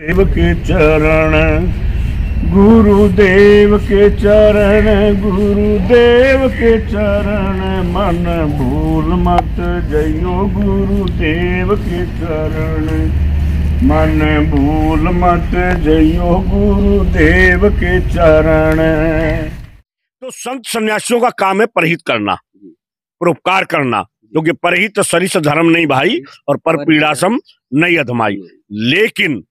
देव के चरण गुरुदेव के चरण गुरुदेव के चरण मन भूल मत जइयो गुरुदेव के चरण। मन भूल मत जइयो गुरुदेव के चरण। तो संत सन्यासियों का काम है परहित करना परोपकार करना। क्योंकि परहित सरिस धर्म नहीं भाई और पर पीड़ासम नहीं अधमाई। लेकिन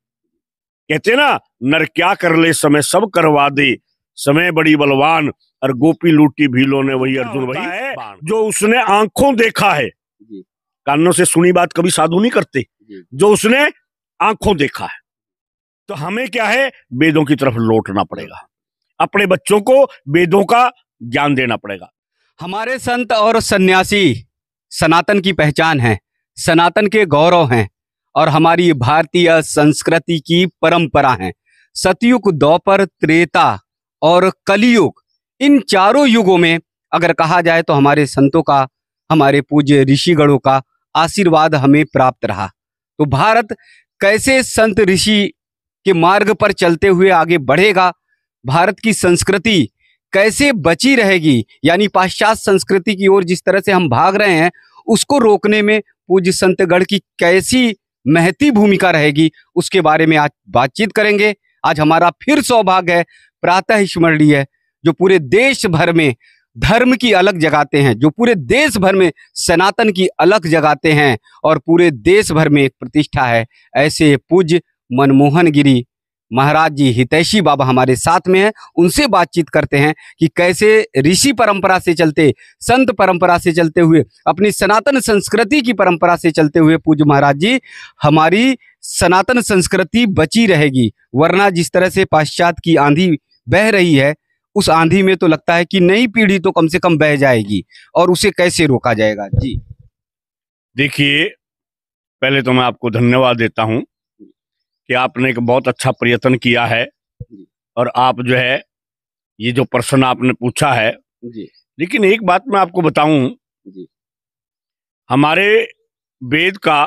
कहते ना नर क्या कर ले समय सब करवा दे। समय बड़ी बलवान और गोपी लूटी भीलो ने वही अर्जुन वही है? जो उसने आँखों देखा है। कानों से सुनी बात कभी साधु नहीं करते। जो उसने आँखों देखा है। तो हमें क्या है? वेदों की तरफ़ लौटना पड़ेगा। अपने बच्चों को वेदों का ज्ञान देना पड़ेगा। हमारे संत और सन्यासी सनातन की पहचान है सनातन के गौरव हैं। और हमारी भारतीय संस्कृति की परंपरा है। सतयुग, द्वापर, त्रेता और कलयुग, इन चारों युगों में अगर कहा जाए तो हमारे संतों का, हमारे पूज्य ऋषिगणों का आशीर्वाद हमें प्राप्त रहा। तो भारत कैसे संत ऋषि के मार्ग पर चलते हुए आगे बढ़ेगा? भारत की संस्कृति कैसे बची रहेगी? यानी पाश्चात्य संस्कृति की ओर जिस तरह से हम भाग रहे हैं, उसको रोकने में पूज्य संतगढ़ की कैसी महती भूमिका रहेगी। उसके बारे में आज बातचीत करेंगे। आज हमारा फिर सौभाग्य है, प्रातः स्मरणीय जो पूरे देश भर में धर्म की अलग जगाते हैं, जो पूरे देश भर में सनातन की अलग जगाते हैं और पूरे देश भर में एक प्रतिष्ठा है। ऐसे पूज्य मनमोहन गिरी महाराज जी हितैषी बाबा हमारे साथ में हैं, उनसे बातचीत करते हैं कि कैसे ऋषि परंपरा से चलते, संत परंपरा से चलते हुए, अपनी सनातन संस्कृति की परंपरा से चलते हुए पूज्य महाराज जी, हमारी सनातन संस्कृति बची रहेगी। वरना जिस तरह से पाश्चात्य की आंधी बह रही है, उस आंधी में तो लगता है कि नई पीढ़ी तो कम से कम बह जाएगी, और उसे कैसे रोका जाएगा? जी। देखिए, पहले तो मैं आपको धन्यवाद देता हूँ। कि आपने एक बहुत अच्छा प्रयत्न किया है। और आप जो है ये जो प्रश्न आपने पूछा है जी। लेकिन एक बात मैं आपको बताऊँ। जी। हमारे वेद का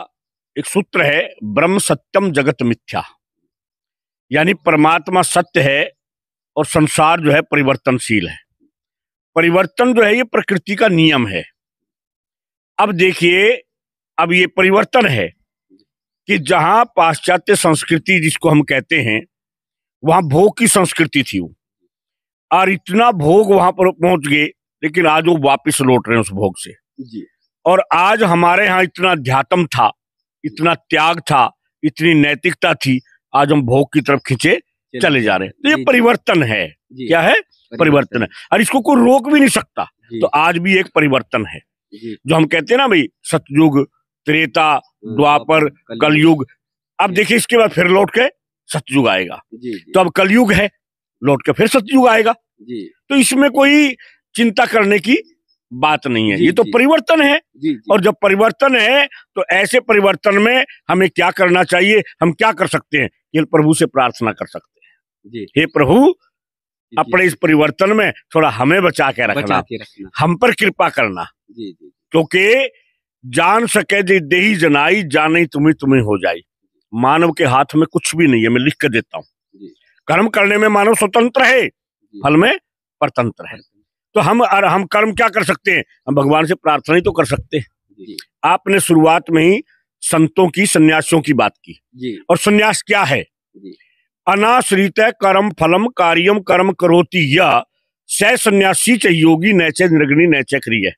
एक सूत्र है ब्रह्म सत्यम जगत मिथ्या। यानी परमात्मा सत्य है और संसार जो है परिवर्तनशील है। परिवर्तन जो है ये प्रकृति का नियम है। अब देखिए अब ये परिवर्तन है। कि जहाँ पाश्चात्य संस्कृति जिसको हम कहते हैं वहाँ भोग की संस्कृति थी वो। और इतना भोग वहाँ पर पहुँच गए लेकिन आज वो वापस लौट रहे हैं उस भोग से। जी। और आज हमारे यहाँ इतना अध्यात्म था इतना त्याग था इतनी नैतिकता थी आज हम भोग की तरफ़ खींचे चले जा रहे हैं। तो ये परिवर्तन है। क्या है? परिवर्तन। है। और इसको कोई रोक भी नहीं सकता। तो आज भी एक परिवर्तन है। जो हम कहते हैं ना भाई सतयुग त्रेता द्वापर कलयुग अब देखिए इसके बाद फिर लौट के सतयुग आएगा। जी जी। तो अब कलयुग है लौट के फिर सतयुग आएगा। जी। तो इसमें कोई चिंता करने की बात नहीं है। ये तो परिवर्तन है। और जब परिवर्तन है तो ऐसे परिवर्तन में हमें क्या करना चाहिए हम क्या कर सकते हैं? ये प्रभु से प्रार्थना कर सकते हैं। जी। हे प्रभु अपने इस परिवर्तन में थोड़ा हमें बचा के बचा रखना के रखना। हम पर कृपा करना। क्योंकि जान सके जे देही जनाई जाने तुम्हें तुम्हें हो जाई मानव के हाथ में कुछ भी नहीं है मैं लिख के देता हूँ। कर्म करने में मानव स्वतंत्र है फल में परतंत्र है। तो हम और हम कर्म क्या कर सकते हैं? हम भगवान से प्रार्थना ही तो कर सकते हैं। आपने शुरुआत में ही संतों की सन्यासियों की बात की। और सन्यास क्या है? अनाश्रित कर्म फलम कार्यम कर्म करोति यह स सन्यासी च योगी नैचे निर्गणी नैचे क्रिय।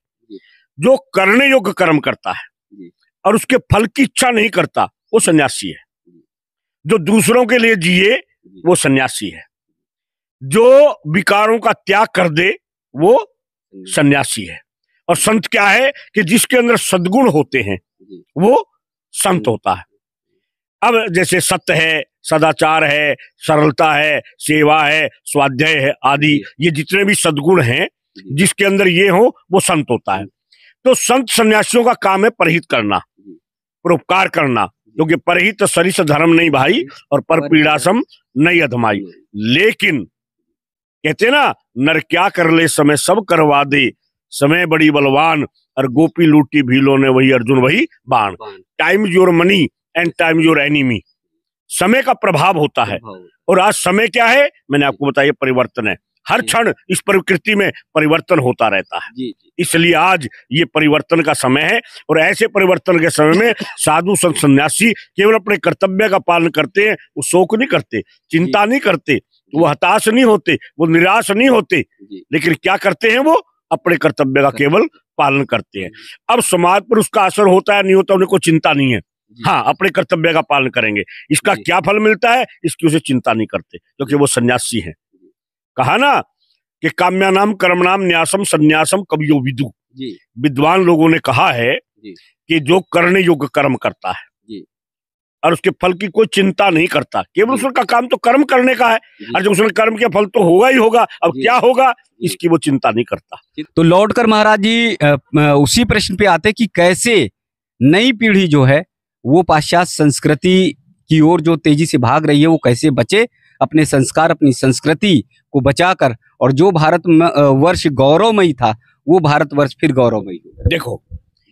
जी। करने योग्य कर्म करता है और उसके फल की इच्छा नहीं करता वो सन्यासी है। जो। दूसरों के लिए जिए वो सन्यासी है। जो विकारों का त्याग कर दे वो सन्यासी। है। और संत क्या है कि जिसके अंदर सदगुण होते हैं वो संत होता है। अब जैसे सत्य है सदाचार है सरलता है सेवा है स्वाध्याय है आदि ये जितने भी सदगुण हैं जिसके अंदर ये हो वो संत होता है। तो संत सन्यासियों का काम है परहित करना परोपकार करना। क्योंकि परहित सरिस धर्म नहीं भाई और पर पीड़ासम नहीं अधमाई। लेकिन कहते ना नर क्या कर ले समय सब करवा दे। समय बड़ी बलवान और गोपी लूटी भीलो ने वही अर्जुन वही बाण। बाण। Time your money and time your enemy समय का प्रभाव होता है। और आज समय क्या है? मैंने आपको बताया परिवर्तन है। हर क्षण इस प्रकृति में परिवर्तन होता रहता है। इसलिए आज ये परिवर्तन का समय है और ऐसे परिवर्तन के समय में साधु संत सन्यासी केवल अपने कर्तव्य का पालन करते हैं वो शोक नहीं करते चिंता नहीं करते वो हताश नहीं होते वो निराश नहीं होते लेकिन क्या करते हैं वो? अपने कर्तव्य का केवल पालन करते हैं। अब समाज पर उसका असर होता है नहीं होता उन्हें कोई चिंता नहीं है। हाँ अपने कर्तव्य का पालन करेंगे। इसका क्या फल मिलता है? इसकी उसे चिंता नहीं करते क्योंकि वो सन्यासी हैं। कहा ना कि काम्यानाम कर्मणाम न्यासम सन्यासम कवियो विदु। विद्वान लोगों ने कहा है कि जो करने योग्य कर्म करता है और उसके फल की कोई चिंता नहीं करता केवल। उसका काम तो कर्म करने का है और जब उसने कर्म के फल तो होगा ही होगा अब क्या होगा इसकी वो चिंता नहीं करता। तो लौटकर महाराज जी उसी प्रश्न पे आते कि कैसे नई पीढ़ी जो है वो पाश्चात्य संस्कृति की ओर जो तेज़ी से भाग रही है वो कैसे बचे? अपने संस्कार अपनी संस्कृति को बचाकर और जो भारत वर्ष गौरवमयी था वो भारत वर्ष फिर गौरवमयी हो देखो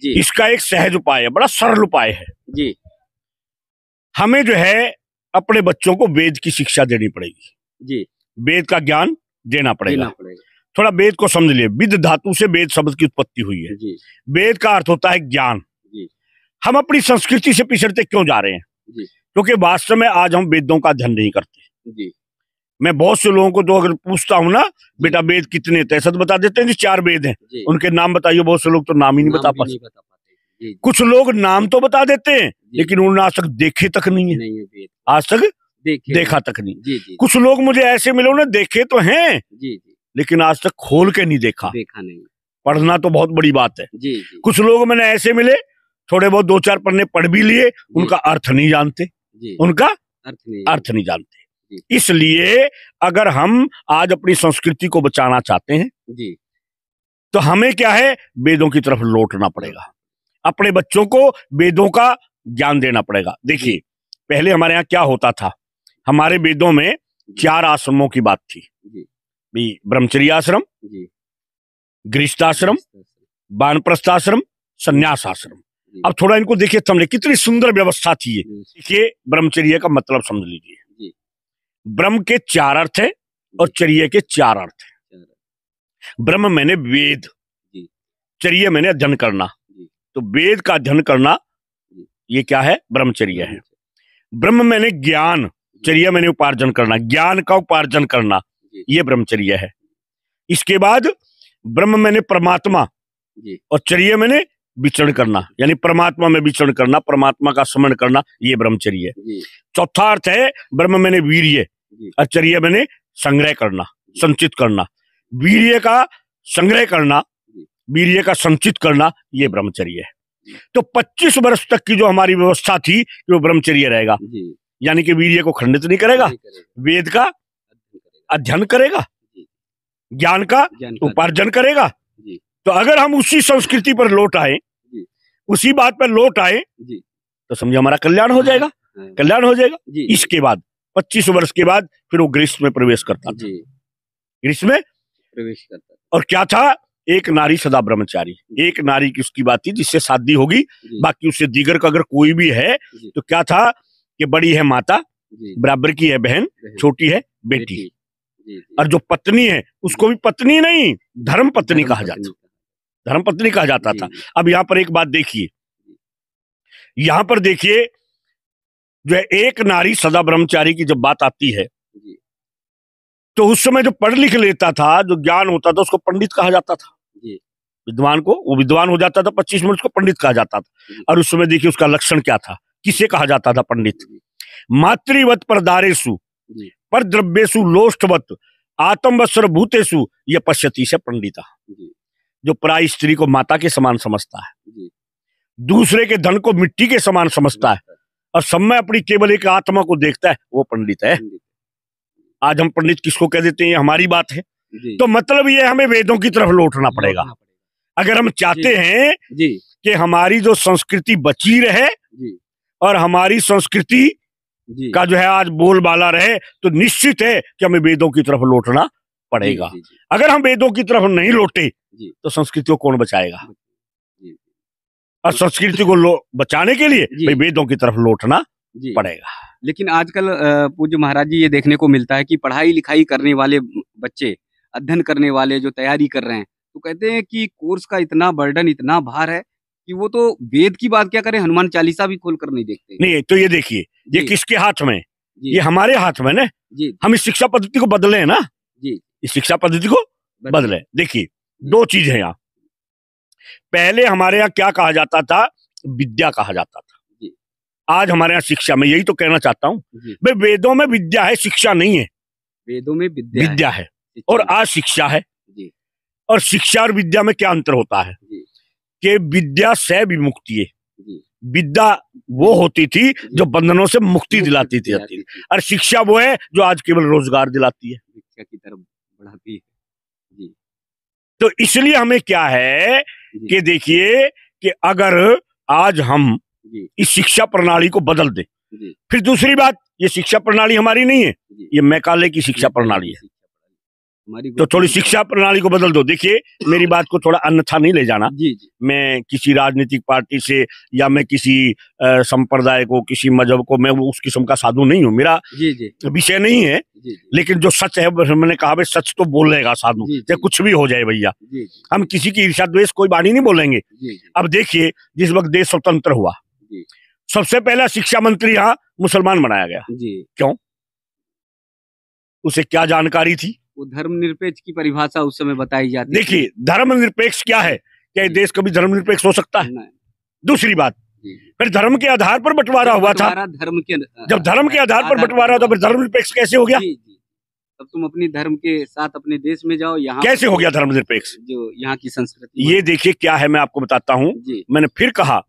जी। इसका एक सहज उपाय है बड़ा सरल उपाय है। जी। हमें जो है अपने बच्चों को वेद की शिक्षा देनी पड़ेगी। जी। वेद का ज्ञान देना पड़ेगा। देना पड़ेगा। थोड़ा वेद को समझ लिए। विद धातु से वेद शब्द की उत्पत्ति हुई है। वेद का अर्थ होता है ज्ञान। हम अपनी संस्कृति से पिछड़ते क्यों जा रहे हैं? क्योंकि वास्तव में आज हम वेदों का अध्ययन नहीं करते। जी। मैं बहुत से लोगों को तो अगर पूछता हूँ ना बेटा वेद कितने थे सब बता देते हैं जी चार वेद हैं। उनके नाम बताइए बहुत से लोग तो नाम ही नहीं बता पाते। कुछ लोग नाम तो बता देते हैं लेकिन उन्होंने आज तक देखे तक नहीं है। आज तक देखा तक नहीं। कुछ लोग मुझे ऐसे मिले उन्हें देखे तो हैं लेकिन आज तक खोल के नहीं देखा। देखा नहीं। पढ़ना तो बहुत बड़ी बात है। जी जी। कुछ लोग मैंने ऐसे मिले थोड़े बहुत दो चार पन्ने पढ़ भी लिए उनका अर्थ नहीं जानते। जी। उनका अर्थ नहीं अर्थ नहीं जानते। इसलिए अगर हम आज अपनी संस्कृति को बचाना चाहते हैं जी। तो हमें क्या है? वेदों की तरफ़ लौटना पड़ेगा। अपने बच्चों को वेदों का ज्ञान देना पड़ेगा। देखिए पहले हमारे यहाँ क्या होता था? हमारे वेदों में चार आश्रमों की बात थी। ब्रह्मचर्य आश्रम जी। गृहस्थाश्रम वानप्रस्थाश्रम संन्यास आश्रम अब थोड़ा इनको देखिए समझे कितनी सुंदर व्यवस्था थी ये। देखिए ब्रह्मचर्य का मतलब समझ लीजिए। ब्रह्म के चार अर्थ है और चर्य के चार अर्थ है। ब्रह्म मैंने वेद। चर्य मैंने अध्ययन करना। तो वेद का अध्ययन करना ये क्या है? ब्रह्मचर्य है। ब्रह्म मैंने ज्ञान चर्या मैंने उपार्जन करना। ज्ञान का उपार्जन करना। ये ब्रह्मचर्य है। इसके बाद ब्रह्म मैंने परमात्मा और चर्या मैंने विचरण करना। यानी परमात्मा में विचरण करना परमात्मा का स्मरण करना ये ब्रह्मचर्य है। चौथा अर्थ है ब्रह्म मैंने वीर्य। जी। और चर्या मैंने संग्रह करना संचित करना। वीर्य का संग्रह करना। वीर्य का संचित करना ये ब्रह्मचर्य है। तो 25 वर्ष तक की जो हमारी व्यवस्था थी कि वो ब्रह्मचर्य रहेगा। यानी कि वीर्य को खंडित नहीं करेगा वेद का अध्ययन करेगा। ज्ञान का उपार्जन करेगा। तो अगर हम उसी संस्कृति पर लौट आए उसी बात पर लौट आए तो समझे हमारा कल्याण हो जाएगा। हाँ, कल्याण हो जाएगा। इसके बाद 25 वर्ष के बाद फिर वो ग्रीष्म में प्रवेश करता था। ग्रीष्म में प्रवेश करता और क्या था? एक नारी सदा ब्रह्मचारी। एक नारी की उसकी बात थी जिससे शादी होगी। बाकी उससे दीगर का अगर कोई भी है तो क्या था कि बड़ी है माता बराबर की है बहन छोटी है बेटी। जी जी। और जो पत्नी है उसको भी पत्नी नहीं धर्म पत्नी कहा जाता। धर्म पत्नी कहा जाता। था। अब यहाँ पर एक बात देखिए। यहाँ पर देखिए जो है एक नारी सदा ब्रह्मचारी की जब बात आती है तो उस समय जो पढ़ लिख लेता था जो ज्ञान होता था उसको पंडित कहा जाता था। विद्वान को वो विद्वान हो जाता था पच्चीस मिनट को पंडित कहा जाता था। और उस समय देखिए उसका लक्षण क्या था? किसे कहा जाता था पंडित? मातृवत पर दारेशु जी। पर द्रव्येशु लोष्टवत आत्मवस्त्र भूतेशु यह पश्यती से पंडिता। जो। प्राय स्त्री को माता के समान समझता है। दूसरे के धन को मिट्टी के समान समझता है। और सब में अपनी केवल एक आत्मा को देखता है वो पंडित है। आज हम पंडित किसको कह देते हैं ये हमारी बात है। तो मतलब ये हमें वेदों की तरफ़ लौटना पड़ेगा। अगर हम चाहते हैं कि हमारी जो संस्कृति बची रहे और हमारी संस्कृति का जो है आज बोलबाला रहे तो निश्चित है कि हमें वेदों की तरफ़ लौटना पड़ेगा। अगर हम वेदों की तरफ़ नहीं लौटे तो संस्कृति को कौन बचाएगा? और संस्कृति को बचाने के लिए भाई वेदों की तरफ़ लौटना पड़ेगा। लेकिन आजकल पूज्य महाराज जी ये देखने को मिलता है कि पढ़ाई लिखाई करने वाले बच्चे अध्ययन करने वाले जो तैयारी कर रहे हैं तो कहते हैं कि कोर्स का इतना बर्डन इतना भार है कि वो तो वेद की बात क्या करें हनुमान चालीसा भी खोल कर नहीं देखते। नहीं तो ये देखिए ये किसके हाथ में? ये हमारे हाथ में ना? जी। हम इस शिक्षा पद्धति को बदले हैं ना? जी। इस शिक्षा पद्धति को बदले। देखिए दो चीज़ है यहाँ। पहले हमारे यहाँ क्या कहा जाता था? विद्या कहा जाता था। आज हमारे यहाँ शिक्षा मैं यही तो कहना चाहता हूँ भाई वेदों में विद्या है शिक्षा नहीं है। वेदों में विद्या विद्या है। है और आज शिक्षा है। जी। और शिक्षा और विद्या में क्या अंतर होता है? कि विद्या से विमुक्ति है। विद्या वो होती थी जो। बंधनों से मुक्ति दिलाती थी। और शिक्षा वो है जो आज केवल रोज़गार दिलाती है। शिक्षा की तरफ़ बढ़ाती है। जी। तो इसलिए हमें क्या है कि देखिए कि अगर आज हम इस शिक्षा प्रणाली को बदल दें फिर दूसरी बात ये शिक्षा प्रणाली हमारी नहीं है ये मैकाले की शिक्षा प्रणाली है। तो थोड़ी शिक्षा प्रणाली को बदल दो। देखिए मेरी बात को थोड़ा अन्यथा नहीं ले जाना। जी जी। मैं किसी राजनीतिक पार्टी से या मैं किसी संप्रदाय को किसी मज़हब को मैं उस किस्म का साधु नहीं हूँ। मेरा विषय नहीं है जी जी। लेकिन जो सच है मैंने कहा भाई सच तो बोलेगा साधु चाहे कुछ भी हो जाए भैया। हम किसी की ईर्षा द्वेष कोई बाणी नहीं बोलेंगे। अब देखिए जिस वक्त देश स्वतंत्र हुआ सबसे पहला शिक्षा मंत्री यहाँ मुसलमान बनाया गया। क्यों? उसे क्या जानकारी थी? वो धर्मनिरपेक्ष की परिभाषा उस समय बताई जाती थी। देखिए धर्मनिरपेक्ष क्या है? क्या। देश कभी धर्मनिरपेक्ष हो सकता है? दूसरी बात फिर धर्म के आधार पर बंटवारा हुआ था। धर्म के जब धर्म के आधार पर बंटवारा हुआ तो फिर धर्मनिरपेक्ष कैसे हो गया? तब तुम अपने धर्म के साथ अपने देश में जाओ यहाँ कैसे हो गया धर्मनिरपेक्ष? जो यहाँ की संस्कृति ये देखिए क्या है मैं आपको बताता हूँ। मैंने फिर कहा।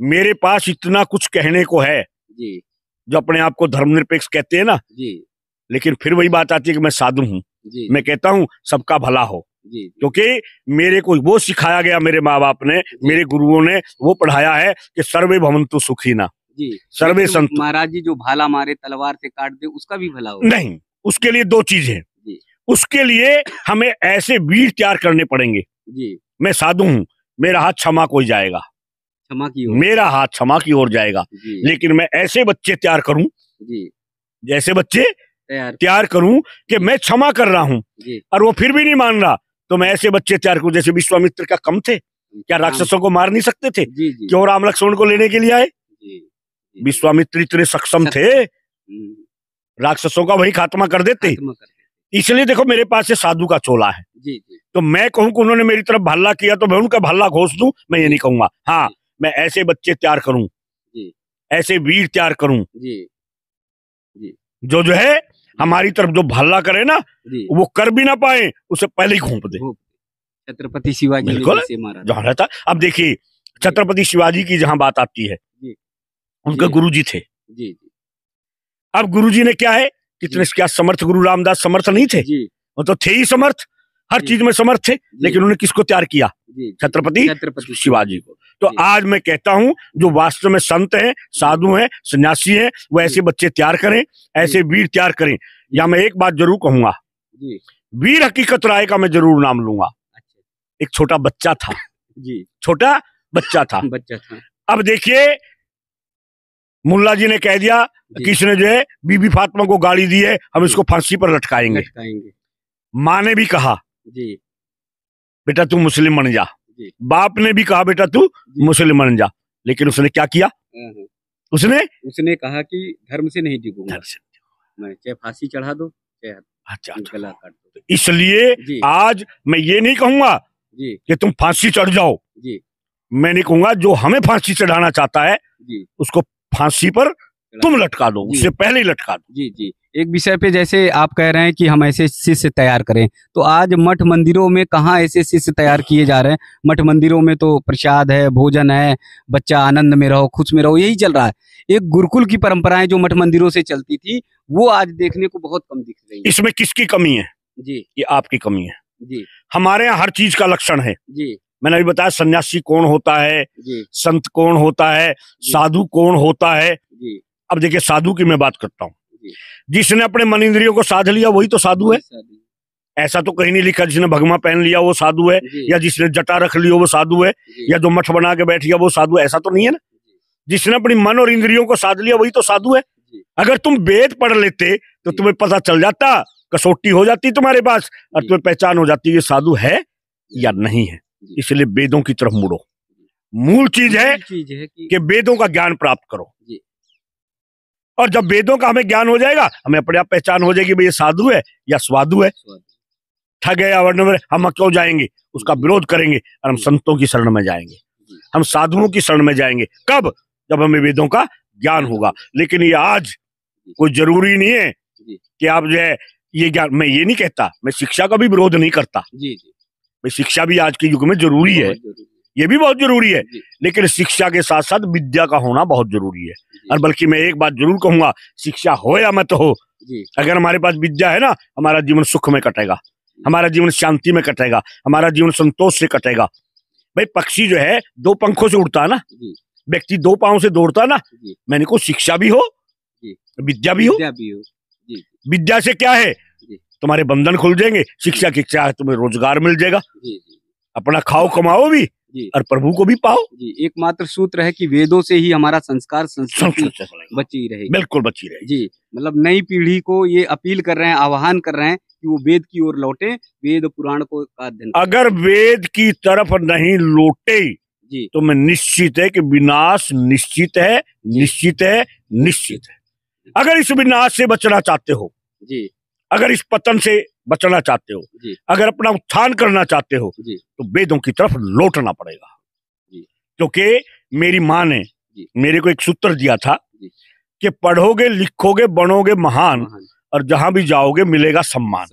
मेरे पास इतना कुछ कहने को है जी। जो अपने आप को धर्मनिरपेक्ष कहते हैं ना। जी। लेकिन फिर वही बात आती है कि मैं साधु हूँ। मैं कहता हूँ सबका भला हो। क्योंकि मेरे को वो सिखाया गया मेरे माँ बाप ने मेरे गुरुओं ने वो पढ़ाया है कि सर्वे भवंतु सुखी ना। सर्वे संतु महाराज जी जो भाला मारे तलवार से काट दे उसका भी भला हो। नहीं उसके लिए दो चीज़ है। उसके लिए हमें ऐसे वीर तैयार करने पड़ेंगे। जी। मैं साधु हूँ मेरा हाथ क्षमा को जाएगा। क्षमा की ओर। मेरा हाथ क्षमा की ओर जाएगा। लेकिन मैं ऐसे बच्चे तैयार करूँ जी। जैसे बच्चे तैयार करूँ कि मैं क्षमा कर रहा हूँ। और वो फिर भी नहीं मान रहा। तो मैं ऐसे बच्चे तैयार करूँ जैसे विश्वामित्र का कम थे। क्या राक्षसों को मार नहीं सकते थे? क्यों राम लक्ष्मण को लेने के लिए आए। विश्वामित्र इतने सक्षम थे। हम्म, राक्षसों का वही खात्मा कर देते। इसलिए देखो मेरे पास ये साधु का चोला है। जी जी। तो मैं कहूँ कि उन्होंने मेरी तरफ़ भल्ला किया तो मैं उनका भल्ला घोष दू? मैं ये नहीं कहूँगा। हाँ मैं ऐसे बच्चे तैयार करूँ। ऐसे वीर तैयार करूँ। जी, जी। जो जो है हमारी तरफ़ जो भल्ला करे ना वो कर भी ना पाए उसे पहले ही घूप दे। छत्रपति शिवाजी बिल्कुल। जहाँ रहता अब देखिए छत्रपति शिवाजी की जहाँ बात आती है जी। गुरु जी। गुरुजी थे। जी जी। अब गुरुजी ने क्या है कितने क्या समर्थ गुरु रामदास समर्थ नहीं थे। वो तो थे ही समर्थ हर चीज़ में समर्थ थे लेकिन उन्होंने किसको तैयार किया? छत्रपति छत्रपति शिवाजी को। तो आज मैं कहता हूँ जो वास्तव में संत हैं साधु हैं सन्यासी हैं वो ऐसे बच्चे तैयार करें ऐसे वीर तैयार करें। या मैं एक बात ज़रूर कहूँगा। वीर हकीकत राय का मैं ज़रूर नाम लूँगा। अच्छा। एक छोटा बच्चा था। जी। छोटा बच्चा था। बच्चा था। अब देखिए मुल्ला जी ने कह दिया किसने जो है बीबी फातिमा को गाली दी है हम इसको फांसी पर लटकाएँगे। लटकाएँगे। माँ ने भी कहा जी। बेटा तू मुस्लिम बन जी। बाप ने भी कहा बेटा तू मुस्लिम बन जा। लेकिन उसने क्या किया? हाँ, हाँ। उसने उसने कहा कि धर्म से नहीं डिगूँगा मैं चाहे फांसी चढ़ा दो चाहे अच्छा अच्छा। गला काट दो। इसलिए आज मैं ये नहीं कहूँगा जी। कि तुम फांसी चढ़ जाओ। जी। मैं नहीं कहूँगा जो हमें फांसी चढ़ाना चाहता है जी। उसको फांसी पर तुम लटका दो उससे पहले ही लटका दो। जी जी। एक विषय पे जैसे आप कह रहे हैं कि हम ऐसे शिष्य तैयार करें तो आज मठ मंदिरों में कहाँ ऐसे शिष्य तैयार किए जा रहे हैं? मठ मंदिरों में तो प्रसाद है भोजन है बच्चा आनंद में रहो खुश में रहो यही चल रहा है। एक गुरुकुल की परंपराएँ जो मठ मंदिरों से चलती थी वो आज देखने को बहुत कम दिख रही है। इसमें किसकी कमी है? जी। ये आपकी कमी है। जी। हमारे यहाँ हर चीज़ का लक्षण है। जी। मैंने अभी बताया सन्यासी कौन होता है संत कौन होता है साधु कौन होता है। जी। अब देखिए साधु की मैं बात करता हूँ। जिसने अपने मन इंद्रियों को साध लिया वही तो साधु है। ऐसा तो कहीं नहीं लिखा जिसने भगवा पहन लिया वो साधु है या जिसने जटा रख लिया वो साधु है या जो मठ बना के बैठ गया वो साधु है। ऐसा तो नहीं है ना। जिसने अपनी मन और इंद्रियों को साध लिया वही तो साधु है। अगर तुम वेद पढ़ लेते तो तुम्हें पता चल जाता कसौटी हो जाती तुम्हारे पास और तुम्हें पहचान हो जाती ये साधु है या नहीं है। इसलिए वेदों की तरफ़ मुड़ो। मूल चीज़ है चीज़ है कि कि वेदों का ज्ञान प्राप्त करो। और जब वेदों का हमें ज्ञान हो जाएगा हमें अपने आप पहचान हो जाएगी भाई ये साधु है या स्वादु है। ठग है या वर्ण में हम क्यों जाएँगे? उसका विरोध करेंगे और हम संतों की शरण में जाएँगे। हम साधुओं की शरण में जाएँगे। कब? जब हमें वेदों का ज्ञान होगा। लेकिन ये आज कोई ज़रूरी नहीं है कि आप जो है ये ज्ञान मैं ये नहीं कहता मैं शिक्षा का भी विरोध नहीं करता। जी जी। भाई शिक्षा भी आज के युग में ज़रूरी है। ये भी बहुत ज़रूरी है। लेकिन शिक्षा के साथ साथ विद्या का होना बहुत ज़रूरी है। और बल्कि मैं एक बात ज़रूर कहूँगा शिक्षा हो या मत हो अगर हमारे पास विद्या है ना हमारा जीवन सुख में कटेगा हमारा जीवन शांति में कटेगा हमारा जीवन संतोष से कटेगा। भाई पक्षी जो है दो पंखों से उड़ता है ना व्यक्ति दो पाओ से दौड़ता है ना मैंने को शिक्षा भी हो विद्या भी हो। विद्या से क्या है? तुम्हारे बंधन खुल जाएँगे शिक्षा की क्या है तुम्हें रोज़गार मिल जाएगा। अपना खाओ कमाओ भी। और प्रभु को भी पाओ। जी एकमात्र सूत्र है कि वेदों से ही हमारा संस्कार संस्कृति। बची रहेगी। बिल्कुल बची रहेगी। जी मतलब नई पीढ़ी को ये अपील कर रहे हैं आह्वान कर रहे हैं कि वो वेद की ओर लौटे वेद पुराण को का अध्ययन अगर वेद की तरफ़ नहीं लौटे जी। तो मैं निश्चित है कि विनाश निश्चित है निश्चित है निश्चित है। अगर इस विनाश से बचना चाहते हो जी। अगर इस पतन से बचना चाहते हो। अगर अपना उत्थान करना चाहते हो तो वेदों की तरफ़ लौटना पड़ेगा। क्योंकि मेरी माँ ने मेरे को एक सूत्र दिया था कि पढ़ोगे लिखोगे बनोगे महान और जहाँ भी जाओगे मिलेगा सम्मान।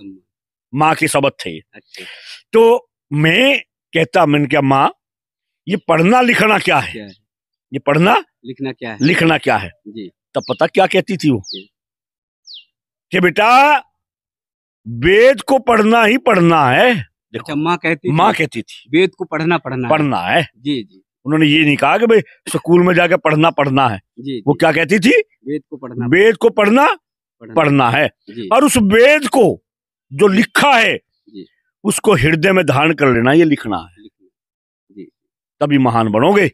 माँ के शब्द थे अच्छा। तो मैं कहता मैंने क्या माँ ये पढ़ना लिखना क्या है? ये पढ़ना लिखना क्या है? लिखना क्या है? जी। तब पता क्या कहती थी वो? कि बेटा वेद को पढ़ना ही पढ़ना है। अच्छा माँ कहती माँ कहती थी। वेद को पढ़ना पढ़ना है। पढ़ना है। जी जी। उन्होंने ये नहीं कहा कि भाई स्कूल में जाके पढ़ना पढ़ना है। जी वो क्या कहती थी? वेद को पढ़ना वेद को पढ़ना पढ़ना। पढ़ना है। और उस वेद को जो लिखा है उसको हृदय में धारण कर लेना ये लिखना है। तभी महान बनोगे।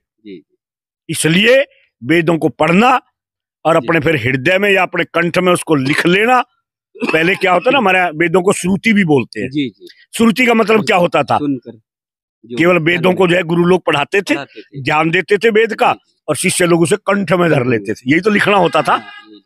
इसलिए वेदों को पढ़ना और अपने फिर हृदय में या अपने कंठ में उसको लिख लेना। पहले क्या होता ना हमारे वेदों को श्रुति भी बोलते हैं। जी जी। श्रुति का मतलब क्या होता था? केवल वेदों को जो है गुरु लोग पढ़ाते थे ज्ञान देते थे वेद का और शिष्य लोग उसे कंठ में धर लेते थे। यही तो लिखना होता था। हाँ,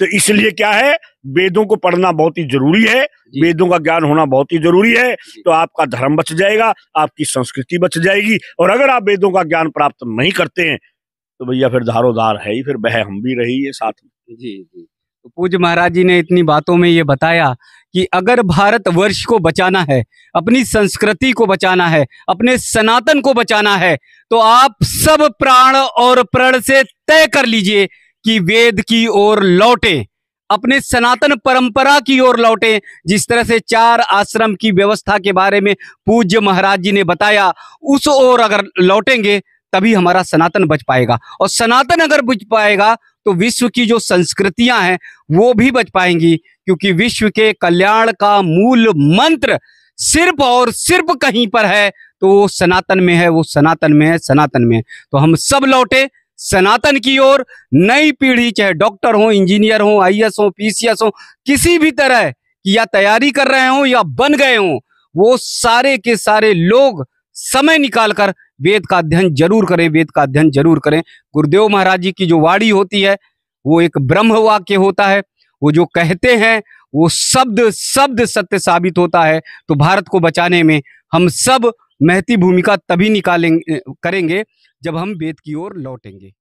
तो इसलिए क्या है वेदों को पढ़ना बहुत ही ज़रूरी है वेदों का ज्ञान होना बहुत ही ज़रूरी है तो आपका धर्म बच जाएगा आपकी संस्कृति बच जाएगी और अगर आप वेदों का ज्ञान प्राप्त नहीं करते हैं तो भैया फिर धारोधार है ही फिर बह हम भी रही है साथ में। जी जी। तो पूज्य महाराज जी ने इतनी बातों में ये बताया कि अगर भारत वर्ष को बचाना है, अपनी संस्कृति को बचाना है, अपने सनातन को बचाना है तो आप सब प्राण और प्रण से तय कर लीजिए कि वेद की ओर लौटे, अपने सनातन परंपरा की ओर लौटे। जिस तरह से चार आश्रम की व्यवस्था के बारे में पूज्य महाराज जी ने बताया, उस ओर अगर लौटेंगे तभी हमारा सनातन बच पाएगा। और सनातन अगर बच पाएगा तो विश्व की जो संस्कृतियाँ हैं, वो भी बच पाएँगी। क्योंकि विश्व के कल्याण का मूल मंत्र सिर्फ़ और सिर्फ़ कहीं पर है तो वो सनातन में है, वो सनातन में है, सनातन में है। तो हम सब लौटे सनातन की ओर। नई पीढ़ी, चाहे डॉक्टर हो, इंजीनियर हो, आईएएस हो, पीसीएस हो, किसी भी तरह की या तैयारी कर रहे हो या बन गए हो, वो सारे के सारे लोग समय निकालकर वेद का अध्ययन ज़रूर करें, वेद का अध्ययन ज़रूर करें। गुरुदेव महाराज जी की जो वाणी होती है, वो एक ब्रह्म वाक्य होता है, वो जो कहते हैं, वो शब्द शब्द सत्य साबित होता है। तो भारत को बचाने में हम सब महती भूमिका तभी निकालेंगे, करेंगे, जब हम वेद की ओर लौटेंगे।